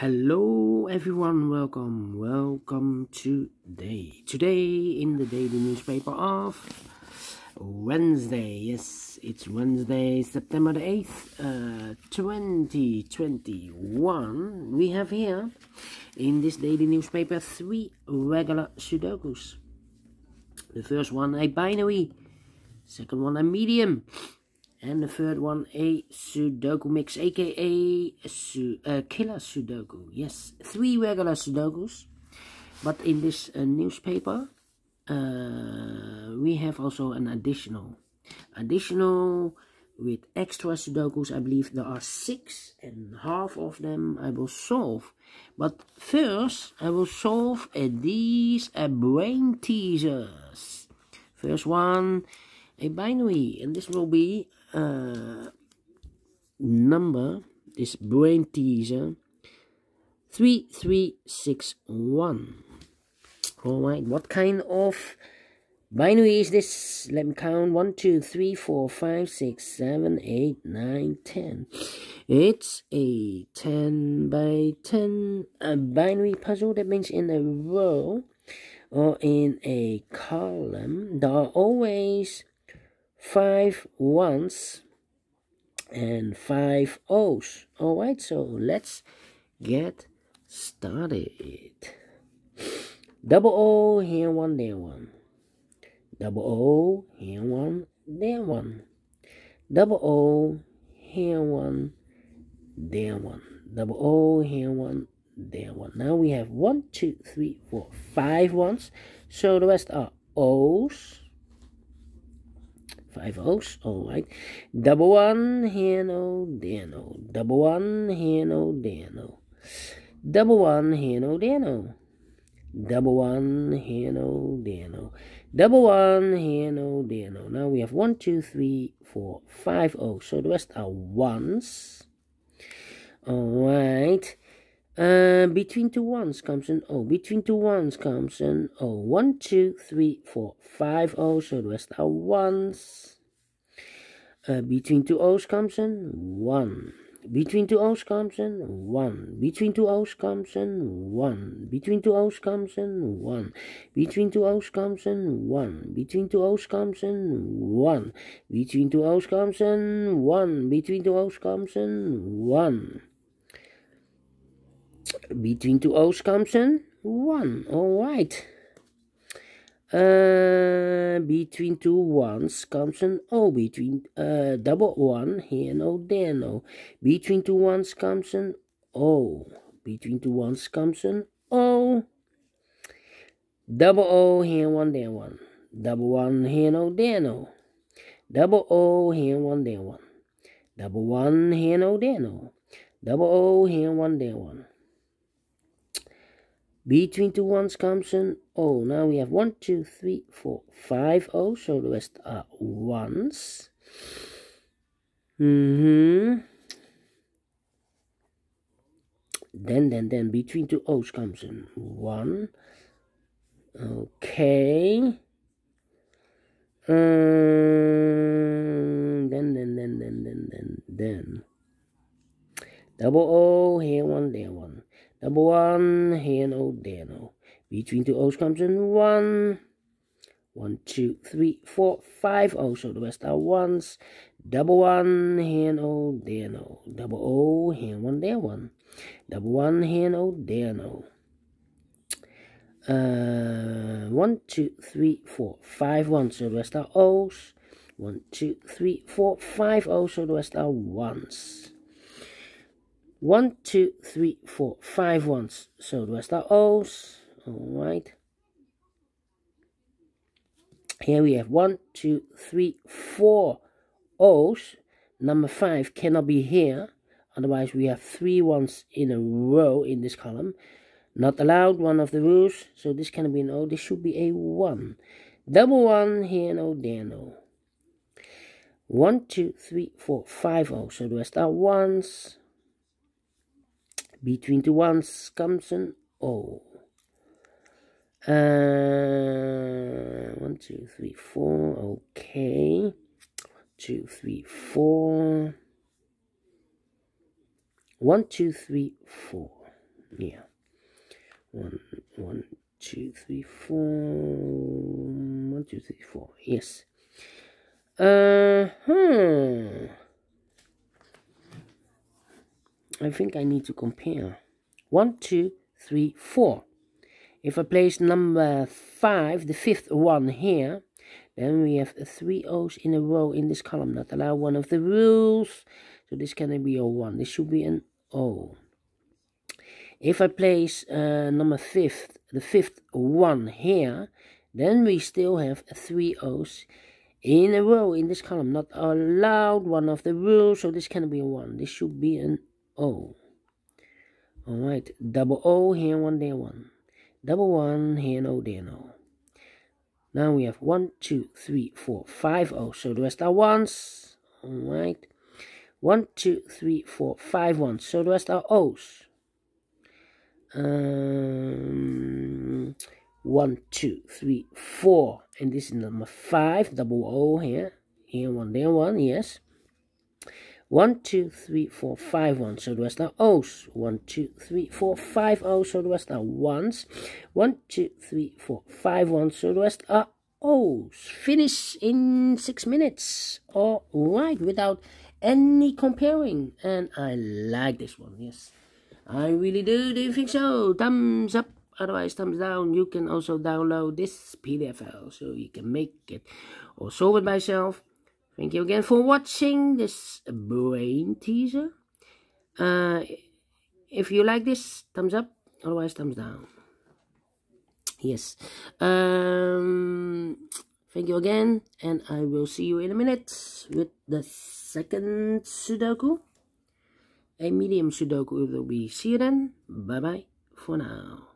Hello everyone, welcome, welcome today. Today in the daily newspaper of Wednesday, yes, it's Wednesday, September the 8th, uh, 2021. We have here in this daily newspaper three regular Sudokus. The first one a binary, second one a medium, and the third one, a Sudoku mix, aka su uh, killer Sudoku. Yes, three regular Sudokus. But in this uh, newspaper, uh, we have also an additional. Additional with extra Sudokus. I believe there are six, and half of them I will solve. But first, I will solve uh, these uh, brain teasers. First one, a binary, and this will be uh, number, this brain teaser, 3361. Alright, what kind of binary is this? Let me count. 1, 2, 3, 4, 5, 6, 7, 8, 9, 10. It's a 10 by 10 a binary puzzle. That means in a row or in a column, there are always five ones and five O's. Alright, so let's get started. Double O, here one, there one. Double O, here one, there one. Double O, here one, there one. Double O, here one, there one. Now we have one, two, three, four, five ones. So the rest are O's five O's, alright. Double one, here no, oh, there no. Oh. Double one, here no, oh, there no. Double one, here no, there no. Double one, here no, there no. Double one, here no, there no. Now we have one, two, three, four, five O's. So the rest are ones. Alright. Uh, between two ones comes an O. Between two ones comes an O. One, two, three, four, five O. So the rest are ones. Uh, between two O's comes an one. Between two O's comes an one. Between two O's comes an one. Between two O's comes an one. Between two O's comes an one. Between two O's comes an one. Between two O's comes an one. Between two O's comes an one between two O's comes in one. All right. Uh, between two ones comes an O. Between uh, double one, here no, there no. Between two ones comes an O. Between two ones comes an O. Double O, here one, there one. Double one, here no, there no. Double O, here one, there one. Double one, here no, there no. Double O, here one, there one. Between two ones comes an O. Now we have one, two, three, four, five O. So the rest are ones. Mm-hmm. Then, then, then, between two O's comes an one. Okay. Um, then, then, then, then, then, then, then. Double O, here one, there one. Double one, here no, there no. Between two O's comes in one. One, two, three, four, five O. So the rest are ones. Double one, here no, there no. Double O, here one, there one. Double one, here no, there no. Uh, one, two, three, four, five ones. So the rest are O's. One, two, three, four, five O's. So the rest are ones. One, two, three, four, five ones. So the rest are O's. Alright. Here we have one, two, three, four O's. Number five cannot be here. Otherwise we have three ones in a row in this column. Not allowed, one of the rules. So this cannot be an O. This should be a one. Double one, here no, there no. One, two, three, four, five O's. So the rest are ones. Between the ones comes an O. Uh, one, two, three, four. Okay. Two, three, four. One, two, three, four. Yeah. One, one, two, three, four. One, two, three, four. Yes. Uh huh. I think I need to compare. One, two, three, four. If I place number five, the fifth one here, then we have three O's in a row in this column. Not allow one of the rules. So this cannot be a one. This should be an O. If I place uh, number fifth, the fifth one here, then we still have three O's in a row in this column. Not allowed one of the rules, so this cannot be a one. This should be an O. Alright, double O here, one there, one. Double one here, no there, no. Now we have one, two, three, four, five O. So the rest are ones. Alright. One, two, three, four, five ones. So the rest are O's. Um, one, two, three, four. And this is number five. Double O here. Here, one, there, one. Yes. One, two, three, four, five ones. So the rest are O's. One, two, three, four, five O's. So the rest are ones. One, two, three, four, five ones. So the rest are O's. Finish in six minutes. All right, without any comparing and I like this one yes I really do do you think so thumbs up otherwise thumbs down you can also download this PDF file so you can make it or solve it by yourself thank you again for watching this brain teaser uh, if you like this thumbs up otherwise thumbs down yes um Thank you again, and I will see you in a minute with the second Sudoku. A medium Sudoku will be. See you then. Bye-bye for now.